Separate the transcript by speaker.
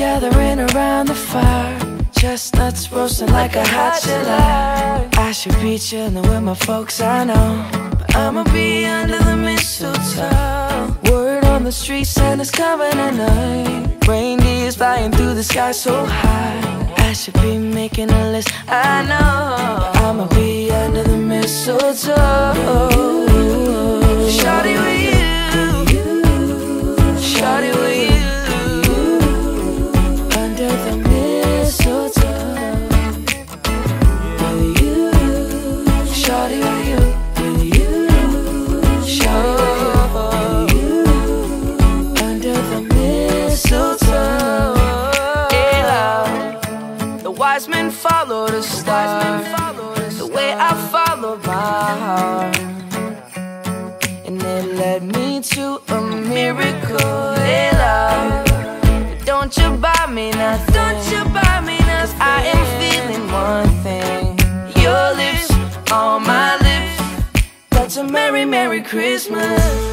Speaker 1: gathering around the fire. Chestnuts roasting like a hot July. I should be chilling with my folks, I know. But I'ma be under the mistletoe. Word on the street, Santa's coming tonight. Reindeer's flying through the sky so high. I should be making a list, I know. But I'ma be under the mistletoe. The mistletoe. Yeah, love. The wise men follow the star. The way I follow my heart. And it led me to a miracle. Hey, love. But Don't you buy me nothing. Don't you buy me nothing. I am feeling one thing. Your lips on my lips. That's a merry, merry Christmas.